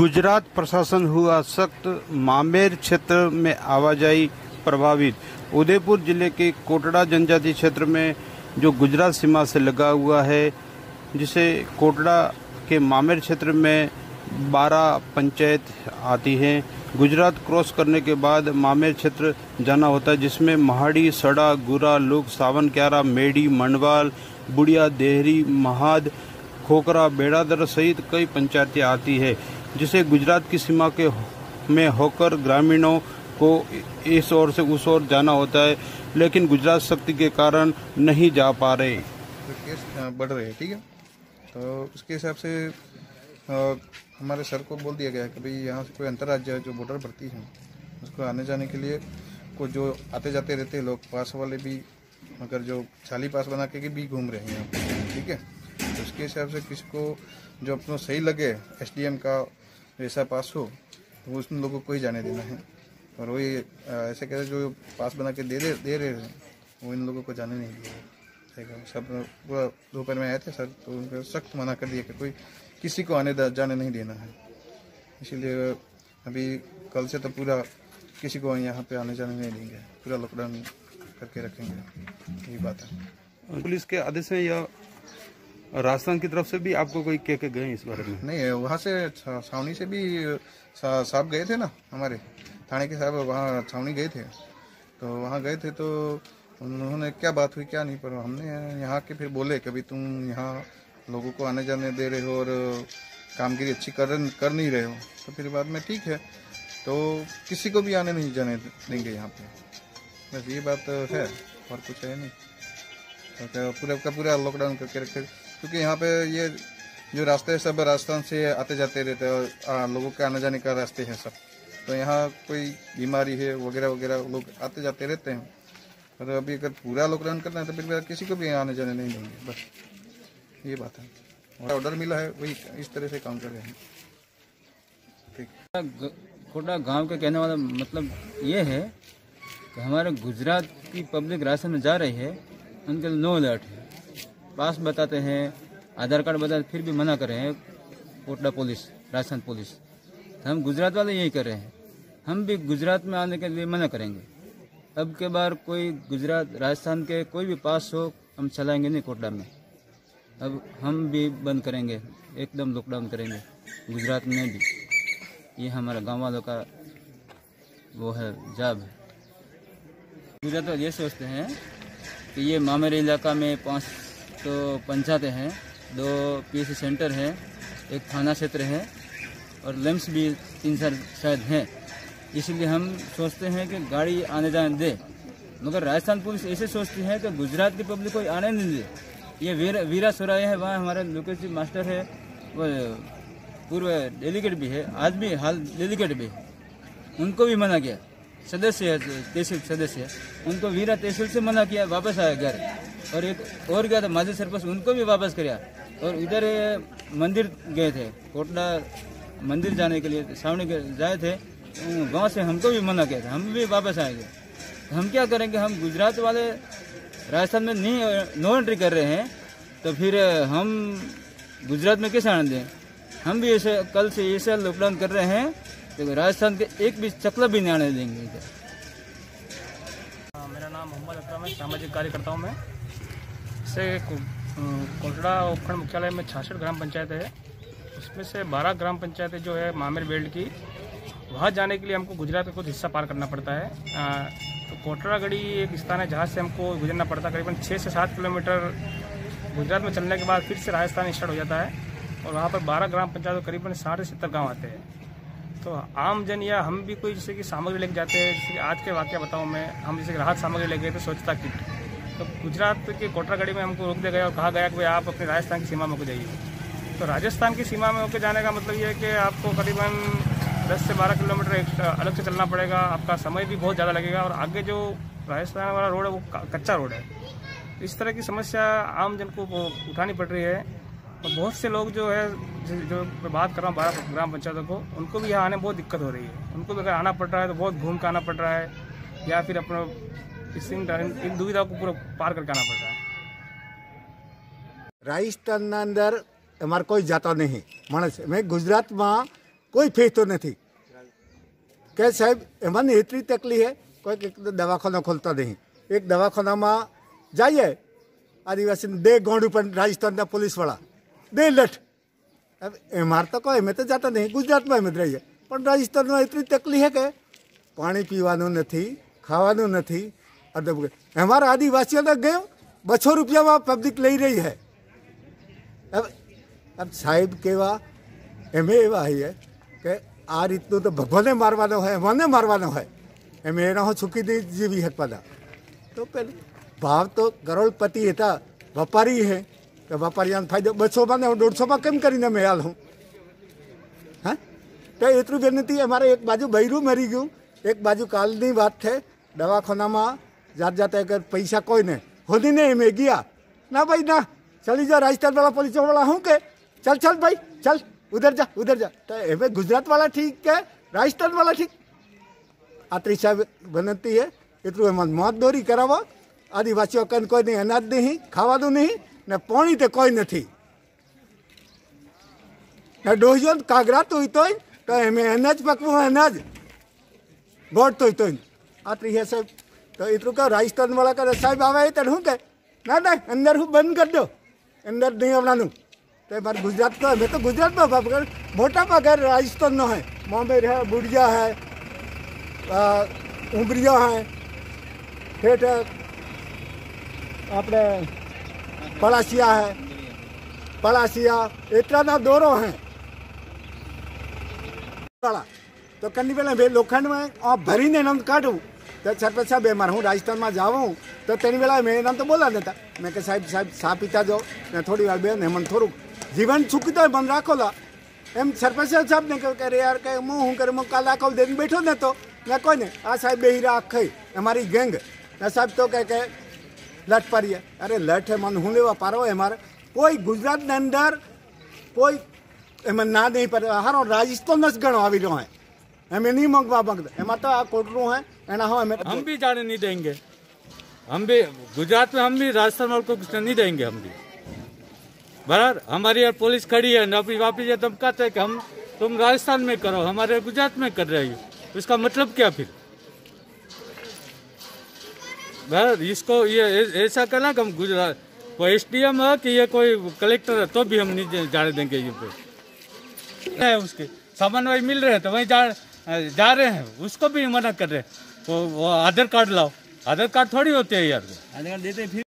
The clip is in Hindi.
गुजरात प्रशासन हुआ सख्त मामेर क्षेत्र में आवाजाही प्रभावित। उदयपुर ज़िले के कोटड़ा जनजाति क्षेत्र में जो गुजरात सीमा से लगा हुआ है, जिसे कोटड़ा के मामेर क्षेत्र में 12 पंचायत आती हैं। गुजरात क्रॉस करने के बाद मामेर क्षेत्र जाना होता है जिसमें महाड़ी, सड़ा, गुरा, लुक, सावन, क्यारा मेडी मंडवाल बुढ़िया देहरी, महाद खोकरा बेड़ादर सहित कई पंचायतें आती है। जिसे गुजरात की सीमा के में होकर ग्रामीणों को इस ओर से उस ओर जाना होता है, लेकिन गुजरात शक्ति के कारण नहीं जा पा रहे। तो केस बढ़ रहे हैं, ठीक है? तो उसके हिसाब से हमारे सर को बोल दिया गया है कि भाई यहाँ से कोई अंतर्राज्य जो बॉर्डर भर्ती है, उसको आने जाने के लिए को जो आते जाते रहते हैं, लोग पास वाले भी, मगर जो चाली पास बना के भी घूम रहे हैं ठीक है? तो उसके हिसाब से किसी को जो अपना सही लगे, एसडीएम का ऐसा पास हो तो उस लोगों को ही जाने देना है। और वही ऐसे कहते जो पास बना के दे दे दे रहे हैं, वो इन लोगों को जाने नहीं दिया। है, सब पूरा दोपहर में आए थे सर तो उनको सख्त मना कर दिया कि कोई किसी को आने जाने नहीं देना है। इसीलिए अभी कल से तो पूरा किसी को यहाँ पे आने जाने नहीं देंगे। पूरा लॉकडाउन करके रखेंगे। यही बात है। पुलिस के आदेश है या राजस्थान की तरफ़ से भी आपको कोई कह के गए इस बारे में? नहीं, वहाँ से छावनी से भी साहब गए थे ना हमारे, थाने के साहब वहाँ छावनी गए थे। तो वहाँ गए थे तो उन्होंने क्या बात हुई, क्या नहीं, पर हमने यहाँ के फिर बोले कभी तुम यहाँ लोगों को आने जाने दे रहे हो और कामगिरी अच्छी कर कर नहीं रहे हो। तो फिर बाद में ठीक है तो किसी को भी आने नहीं जाने देंगे यहाँ पे। बस ये बात है, और कुछ है नहीं। तो पूरा का पूरा लॉकडाउन करके रखे। क्योंकि यहाँ पे ये जो रास्ते सब राजस्थान से आते जाते रहते हैं और लोगों के आने जाने का रास्ते हैं सब। तो यहाँ कोई बीमारी है, वगैरह वगैरह, लोग आते जाते रहते हैं। और अभी अगर पूरा लॉकडाउन करना है तो फिर किसी को भी आने जाने नहीं देंगे, बस। ये बात है। और ऑर्डर मिला है, वही इस तरह से काम कर रहे हैं। ठीक। कोटा गाँव के कहने वाला मतलब ये है कि हमारे गुजरात की पब्लिक राशन में जा रही है, उनके लिए नो अलर्ट है। पास बताते हैं, आधार कार्ड बताते फिर भी मना कर रहे हैं कोटड़ा पुलिस, राजस्थान पुलिस। तो हम गुजरात वाले यही कर रहे हैं। हम भी गुजरात में आने के लिए मना करेंगे। अब के बार कोई गुजरात, राजस्थान के कोई भी पास हो, हम चलाएँगे नहीं कोटड़ा में। अब हम भी बंद करेंगे, एकदम लॉकडाउन करेंगे, गुजरात में भी। ये हमारा गाँव वालों का वो है जाब है। गुजरात वाले ये सोचते हैं कि ये मामेर इलाका में पाँच तो पंचायतें हैं, दो पीएससी सेंटर है, एक थाना क्षेत्र है और लेम्स भी तीन चार शायद हैं। इसलिए हम सोचते हैं कि गाड़ी आने जाने दे, मगर राजस्थान पुलिस ऐसे सोचती है कि गुजरात की पब्लिक को आने नहीं दे। ये वीर, वीरा सोराय है, वहाँ हमारे लोकेश मास्टर है, वो पूर्व डेलीगेट भी है, आज भी हाल डेलीगेट भी है। उनको भी मना किया। सदस्य है, तहसील सदस्य उनको वीरा तहसील से मना किया, वापस आया घर। और एक और गया था, माजी सरपंच, उनको भी वापस किया और इधर मंदिर गए थे, कोटला मंदिर जाने के लिए, सामने जाए थे गाँव से हमको भी मना किया था, हम भी वापस आएँगे। तो हम क्या करेंगे, हम गुजरात वाले राजस्थान में नहीं, नो एंट्री कर रहे हैं तो फिर हम गुजरात में कैसे आने दें हम भी ऐसे, कल से ऐसे लॉकडाउन कर रहे हैं तो राजस्थान के एक भी चकला भी नहीं आने देंगे इधर। मेरा नाम मोहम्मद अकरम है, सामाजिक कार्यकर्ता हूँ मैं। से कोटड़ा उपखंड मुख्यालय में छियासठ ग्राम पंचायत है। उसमें से 12 ग्राम पंचायतें जो है मामेर बेल्ट की, वहाँ जाने के लिए हमको गुजरात का कुछ हिस्सा पार करना पड़ता है। तो कोटड़ा गढ़ी एक स्थान है जहाँ से हमको गुजरना पड़ता है। करीबन छः से सात किलोमीटर गुजरात में चलने के बाद फिर से राजस्थान स्टार्ट हो जाता है और वहाँ पर बारह ग्राम पंचायत करीबन साठ से सत्तर गाँव आते हैं। तो आम जन या हम भी कोई जैसे कि सामग्री लेके जाते हैं, जैसे कि आज के वाक्य बताऊँ मैं, हम जैसे राहत सामग्री लेके गए थे स्वच्छता किट। तो गुजरात के कोटरागढ़ी में हमको रोक दिया गया और कहा गया कि भाई आप अपने राजस्थान की सीमा में होकर जाइए। तो राजस्थान की सीमा में होकर जाने का मतलब ये है कि आपको करीबन 10 से 12 किलोमीटर एक्स्ट्रा अलग से चलना पड़ेगा, आपका समय भी बहुत ज़्यादा लगेगा और आगे जो राजस्थान वाला रोड है वो कच्चा रोड है। इस तरह की समस्या आम जन को उठानी पड़ रही है और बहुत से लोग जो है, जो- मैं बात कर रहा हूँ बारह ग्राम पंचायतों को, उनको भी यहाँ आने बहुत दिक्कत हो रही है। उनको भी अगर आना पड़ रहा है तो बहुत घूम के आना पड़ रहा है या फिर अपना इस इन इन दुविधाओं को पूरा पार करके आना पड़ रहा है રાજસ્થાનના અંદર અમારે કોઈ જાતો નહીં માણસ મેં ગુજરાતમાં કોઈ ફેરતો નથી કે સાહેબ એમાંની એટલી તકલીફ હે કોઈ એક દવાખાના ખોલતા નહીં એક દવાખાનામાં જઈએ આદિવાસી દે ગોંડ ઉપર રાજસ્થાનના પોલીસવાળા દે લઠ હવે એમાર તો કોઈ અમે તો જતા નહીં ગુજરાતમાં અમે જ રહીએ પણ રાજસ્થાનમાં એટલી તકલીફ હે કે પાણી પીવાનું નથી ખાવાનું નથી અદબ અમારા આદિવાસીઓને ગયો બસો રૂપિયામાં પબ્લિક લઈ રહી હે હવે अब સાહેબ કેવા એમે એવા હૈયે કે આ રીતનું તો ભગવાને મારવાનો હોય મને મારવાનો હોય એમ એના હું છૂકી દઈ જીવી શકવાના તો પેલું ભાવ તો કરોડપતિ હતા વેપારી હે તો વેપારીયાનો ફાયદો બસોમાં ને હું દોઢસોમાં કેમ કરીને મેં હાલ હું હા તો એટલું વિનંતી અમારે એક બાજુ બૈરું મરી ગયું એક બાજુ કાલની વાત છે દવાખાનામાં જાત જાતે કે પૈસા કોઈને હોદી નહીં મેં ગયા ના ભાઈ ના ચલી જાઓ રાજસ્થાન વાળા पुलिस वाला हूँ के चल चल भाई चल उधर जा उधर जा तो एवे गुजरात वाला ठीक के राजस्थान वाला ठीक આત્રી સાહેબ વિનંતી છે એટલું એમાં મોત દોરી કરાવો આદિવાસીઓ કન કોઈ નહીં અનાજ નહીં ખાવાનું નહીં ને પાણી તે કોઈ નથી ને ડોહિયો કાગરા તોય તોય તો એમે અનાજ પકવું અનાજ ગોળ તોય તોય આત્રી હે સાહેબ તો એટલું કહો રાજસ્થાન વાળા કરે સાહેબ આવે તો શું કે ના ના અંદર હું બંધ કરી દો અંદર નહીં આવવાનું તો મારે ગુજરાત તો મેં તો ગુજરાતમાં બાપ મોટા ભાગે રાજસ્થાનનો હે બોમ્બે હે બુડિયા હે ઉમરિયા હે ઠેઠ આપણે પલાસિયા હે પલાસિયા એટલાના દોરો હે વાળા તો કની પેલા બે લોખંડમાં આ ભરીને એનામ કાઢું તો સરપંચ સાહેબ એ મારે હું રાજસ્થાનમાં જાઉં તો તેની વેળા મેં એનામ તો બોલા નતા મેં કે સાહેબ સાહેબ સા પીતા જાઓ ને થોડી વાર બેન મને થોડુંક જીવન ચૂકતો હોય મને રાખોલા એમ સરપંચ સાહેબ ને કહ્યું કે અરે યાર કે હું હું કરે હું કાલ આખો દઈને બેઠો ને તો ને કોઈ ને આ સાહેબ બેહીરા આખી અમારી ગેંગ ને સાહેબ તો કહે કે લટ પાડીએ અરે લટ હે મને હું લેવા પારો હે મારે કોઈ ગુજરાતની અંદર કોઈ એમાં ના નહીં પર હારો રાજસ્થાન જ ઘણો આવી રહ્યો હે એમ નહીં મંગવા મંગતા એમાં તો આ કોટરું હે એના હો એમ हम भी जाने नहीं देंगे। हम भी, गुजरात में हम भी, राजस्थान वालों को घुसने नहीं देंगे हम भी। बराबर, हमारी यहाँ पुलिस खड़ी है अभी वापिस ये धमकाते हैं कि हम, तुम राजस्थान में करो, हमारे गुजरात में कर रही हो। इसका मतलब क्या फिर? बराबर, इसको ये ऐसा करना कि हम गुजरात, कोई एस डी है कि ये कोई कलेक्टर है तो भी हम नहीं जाने देंगे ये पे। उसके सामान वही मिल रहे हैं तो वहीं जा जा रहे हैं, उसको भी मना कर रहे हैं। वो, वो आधार कार्ड लाओ। आधार कार्ड थोड़ी होते हैं यार। आधार कार्ड देते फिर?